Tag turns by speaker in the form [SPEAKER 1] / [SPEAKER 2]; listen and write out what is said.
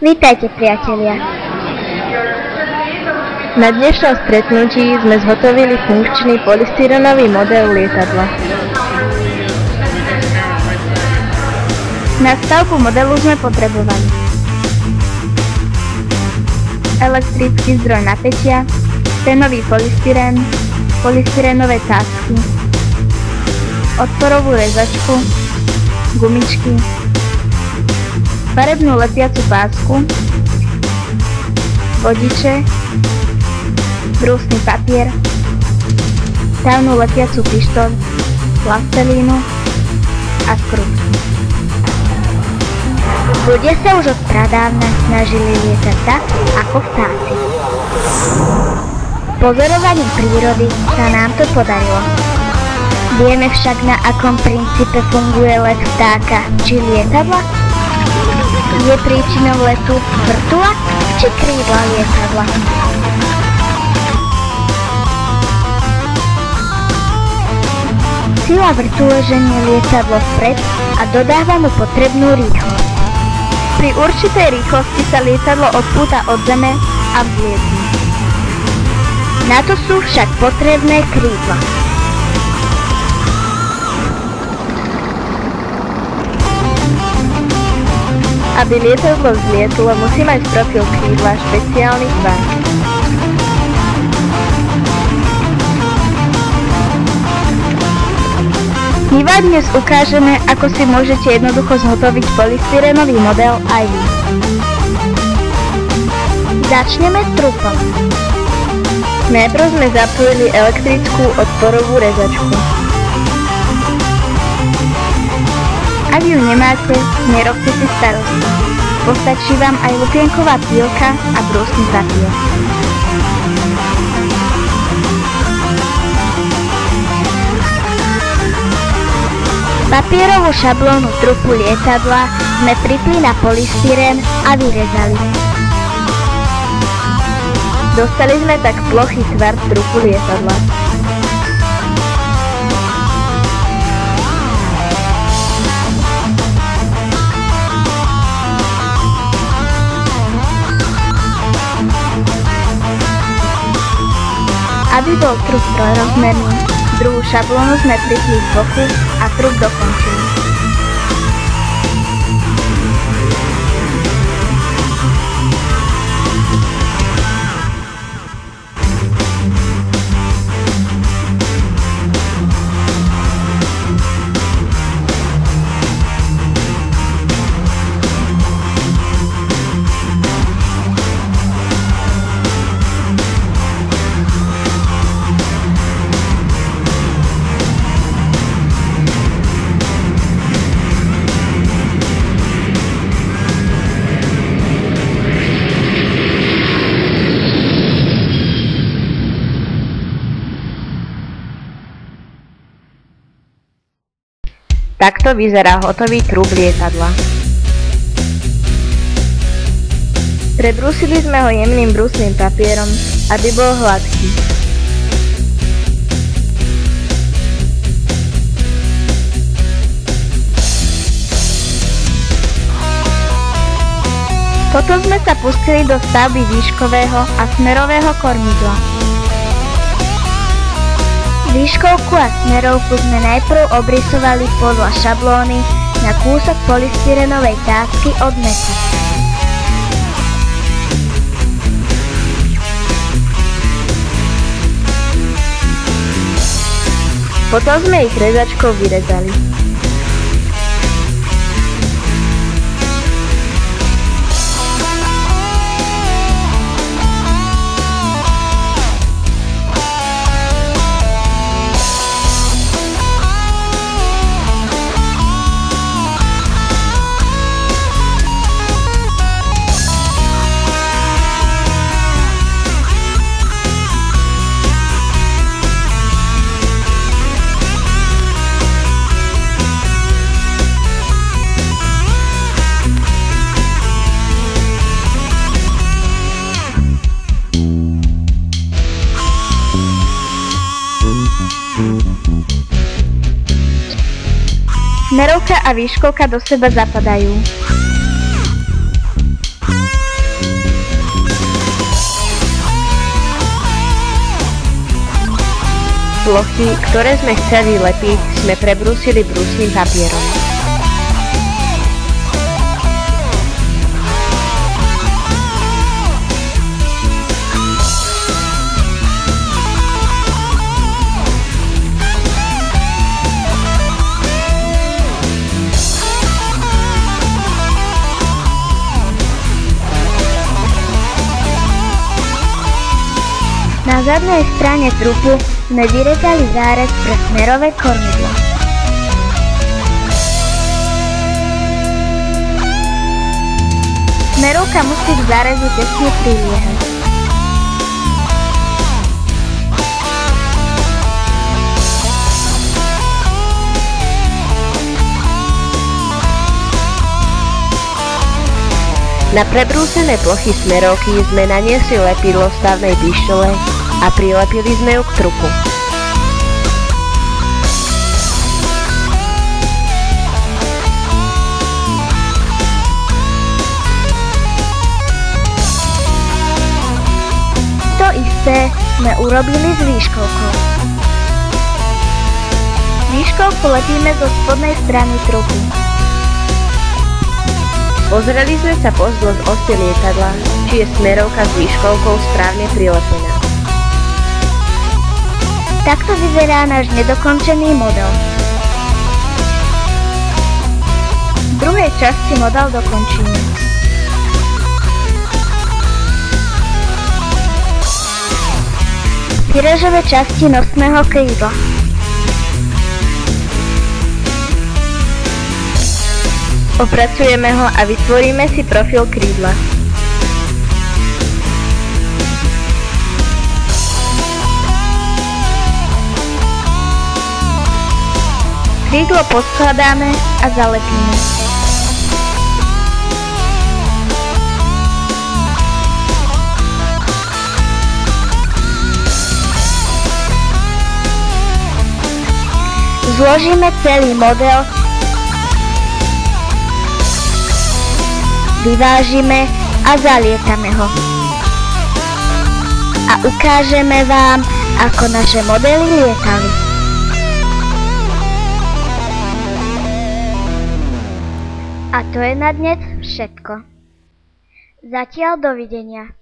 [SPEAKER 1] Vítajte, priatelia.
[SPEAKER 2] Na dnešnom stretnutí sme zhotovili funkčný polystyrenový model lietadla.
[SPEAKER 1] Na stavbu modelu sme potrebovali elektrický zdroj napätia, stenový polystyrén, polystyrénové tásky, odporovú rezačku, gumičky, farebnú lepiacu pásku, vodiče, brúsny papier, stavnú lepiacu pištoľ, plastelínu a skrutky. Ľudia sa už od pradávna snažili lietať tak, ako vtáci. Pozorovaním prírody sa nám to podarilo. Vieme však na akom princípe funguje let vtáka či lietadla? Je príčinou letu vrtula či krídla lietadla? Sila vrtule ženie lietadlo vpred a dodáva mu potrebnú rýchlosť. Pri určitej rýchlosti sa lietadlo odpúta od zeme a vzlietne. Na to sú však potrebné krídla.
[SPEAKER 2] Aby lietadlo vzlietlo, musí mať profil krídla špeciálny tvar.
[SPEAKER 1] My dnes ukážeme, ako si môžete jednoducho zhotoviť polystyrenový model aj vy. Začneme trupom.
[SPEAKER 2] Najprv sme zapojili elektrickú odporovú rezačku.
[SPEAKER 1] Ak ju nemáte, nerobte si starosti. Postačí vám aj lupienková pílka a brúsny papier. Papierovú šablónu trupu lietadla sme pripli na polystyrén a vyrezali.
[SPEAKER 2] Dostali sme tak plochý tvar trupu lietadla.
[SPEAKER 1] Aby bol trup trojrozmerný, druhú šablónu sme pripli z boku a trup dokončili.
[SPEAKER 2] Takto vyzerá hotový trup lietadla. Prebrúsili sme ho jemným brúsnym papierom, aby bol hladký.
[SPEAKER 1] Potom sme sa pustili do stavby výškového a smerového kormidla. Výškovku a smerovku sme najprv obrysovali podľa šablóny na kúsok polystyrenovej tásky od meta.
[SPEAKER 2] Potom sme ich rezačkou vyrezali.
[SPEAKER 1] Merovka a výškovka do seba zapadajú.
[SPEAKER 3] Plochy, ktoré sme chceli lepiť, sme prebrúsili brúsnym papierom.
[SPEAKER 1] Na zadnej strane trupu sme vyrezali zárez pre smerové kormidlo. Smerovka musí k zárezu tesne priliehať.
[SPEAKER 3] Na prebrúsené plochy smerovky sme naniesli lepidlo stavnej pištole a prilepili sme ju k trupu.
[SPEAKER 1] To isté sme urobili s výškovkou. Výškovku lepíme zo spodnej strany trupu.
[SPEAKER 3] Pozreli sme sa pozdĺž osy lietadla, či je smerovka s výškovkou správne prilepená.
[SPEAKER 1] Takto vyzerá náš nedokončený model. V druhej časti model dokončíme. Vyrežeme časti nosného krídla.
[SPEAKER 3] Opracujeme ho a vytvoríme si profil krídla.
[SPEAKER 1] Krídlo poskladáme a zalepíme. Zložíme celý model, vyvážime a zalietame ho. A ukážeme vám, ako naše modely lietali. A to je na dnes všetko. Zatiaľ dovidenia.